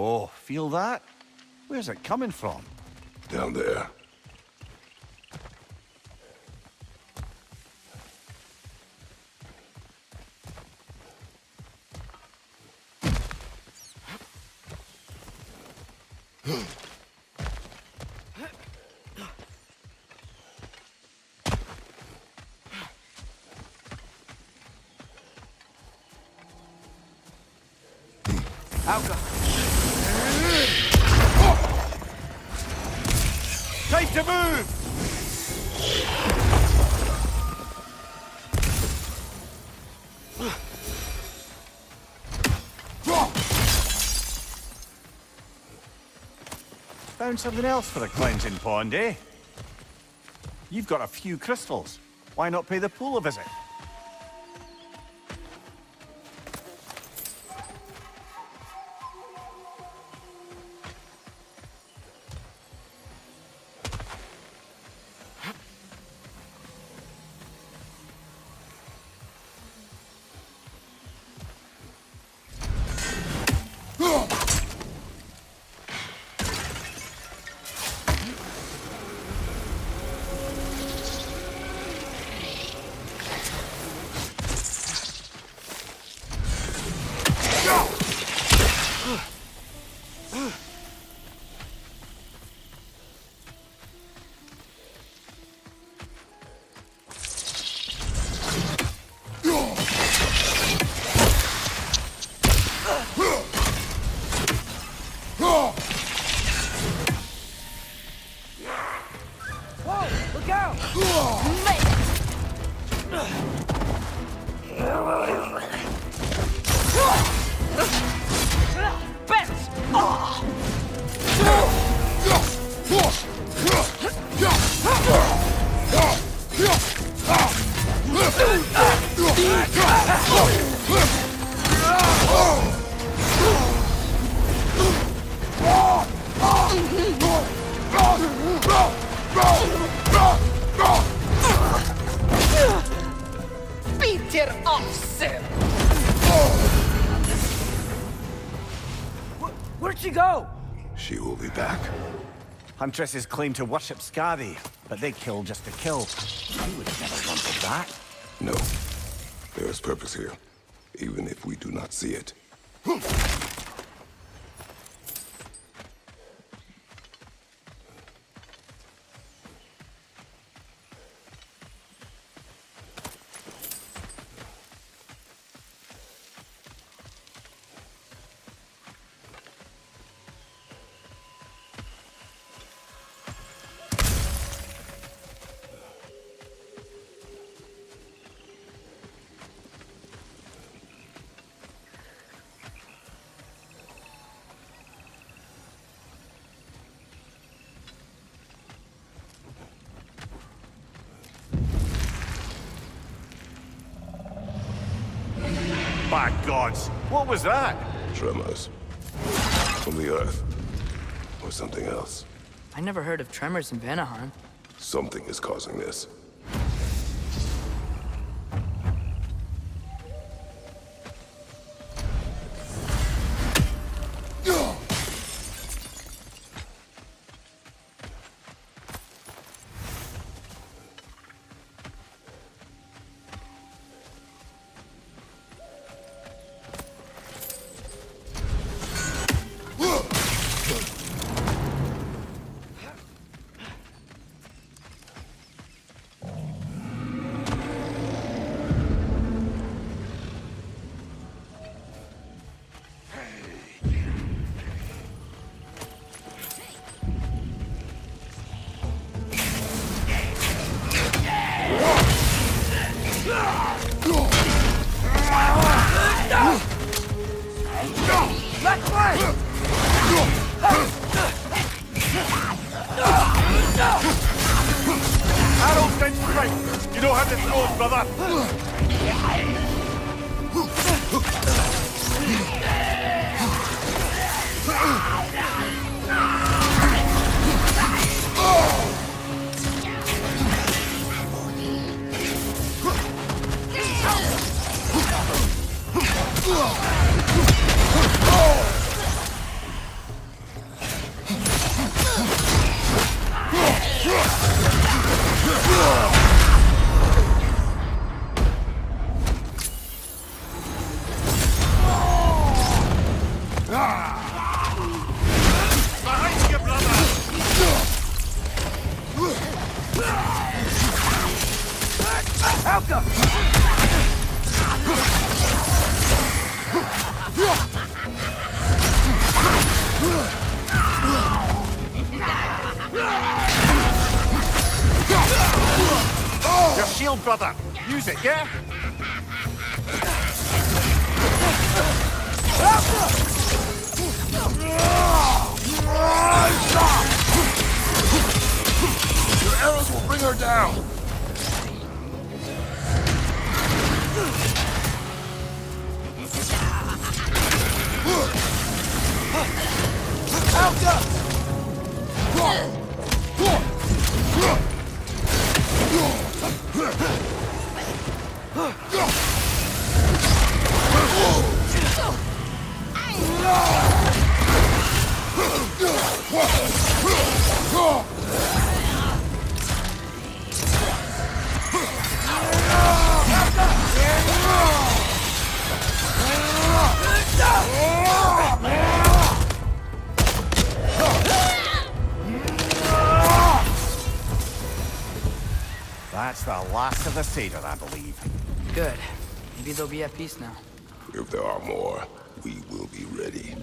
Oh, feel that? Where's it coming from? Down there. Move! Found something else for the cleansing pond, eh? You've got a few crystals. Why not pay the pool a visit? Where'd she go? She will be back. Huntresses claim to worship Skadi, but they kill just to kill. We would have never wanted that. No. There is purpose here, even if we do not see it. Hmm. By gods, what was that? Tremors. From the earth. Or something else. I never heard of tremors in Vanaheim. Something is causing this. Arrows will bring her down! That's the last of the Seder, I believe. Good. Maybe they'll be at peace now. If there are more, we will be ready.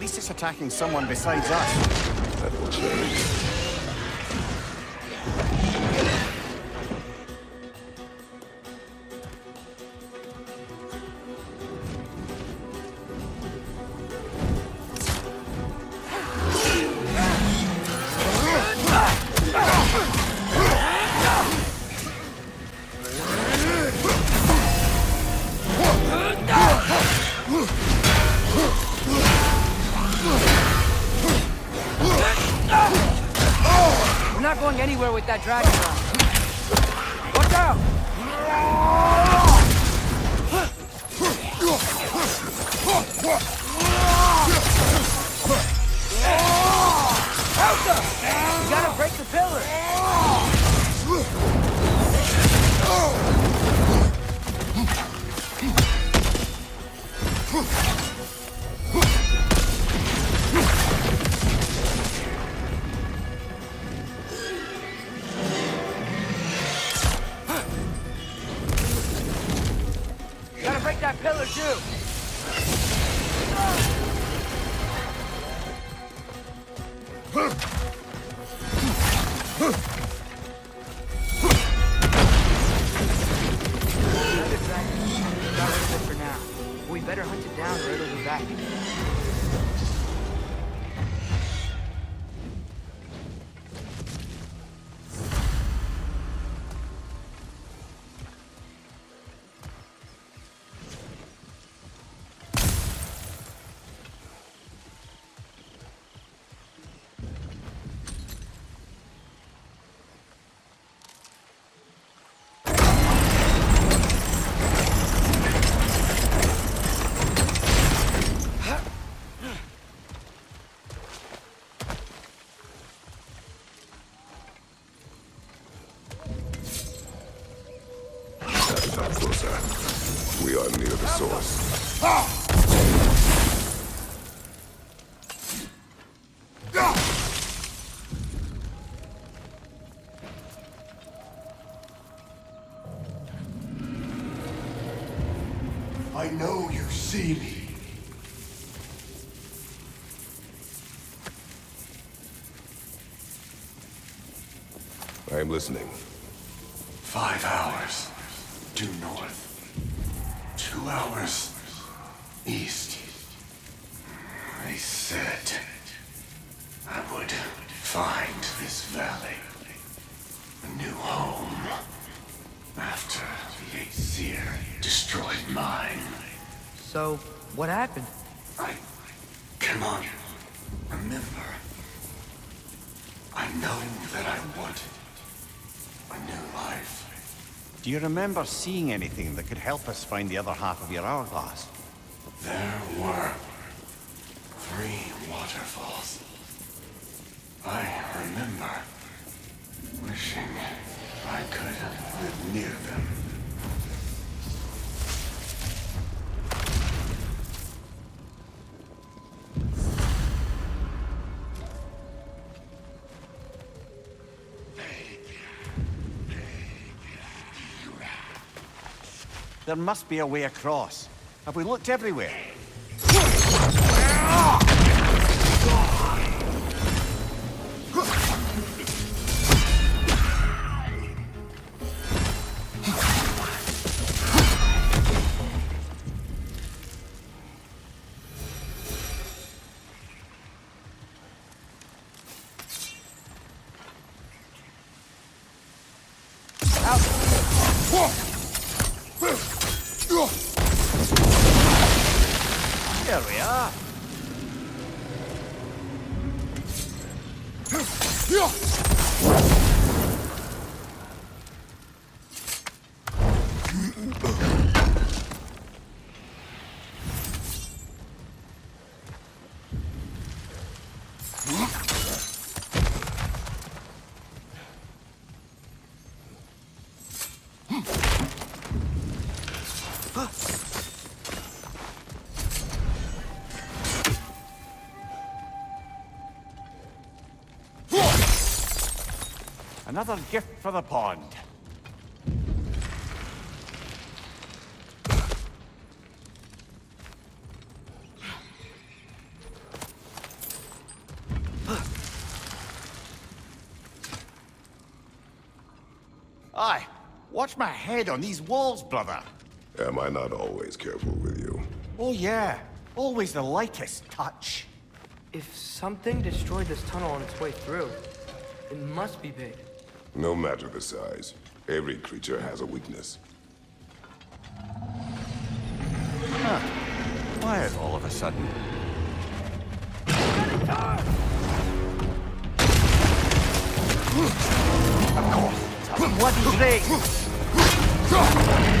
Least it's attacking someone besides us. That will change. We're Another I know you see me. I am listening. Five hours due north. Two hours east. I said I would find this valley a new home. Mine. So, what happened? I cannot remember. I know that I wanted a new life. Do you remember seeing anything that could help us find the other half of your hourglass? There were three waterfalls. I remember wishing I could live near them. There must be a way across. Have we looked everywhere? There we are. Another gift for the pond. Aye, watch my head on these walls, brother. Am I not always careful with you? Oh yeah, always the lightest touch. If something destroyed this tunnel on its way through, it must be big. No matter the size, every creature has a weakness. Huh. Quiet all of a sudden. Of course, it's a bloody.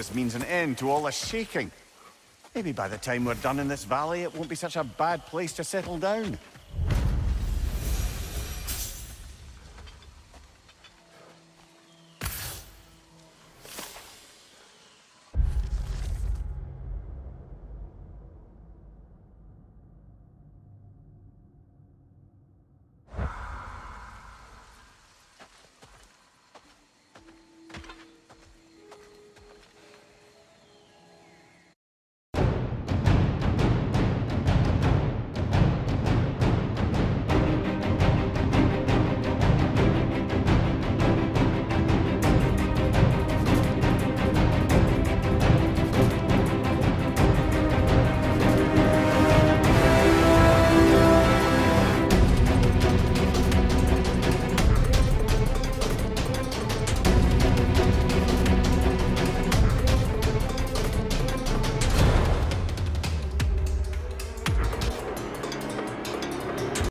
This means an end to all this shaking. Maybe by the time we're done in this valley, it won't be such a bad place to settle down.